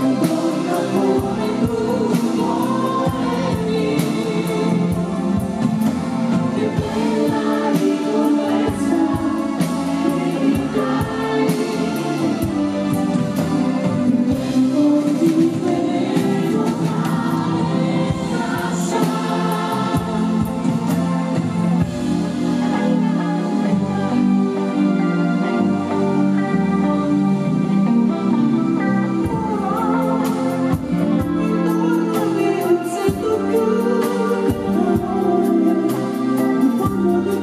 Bye.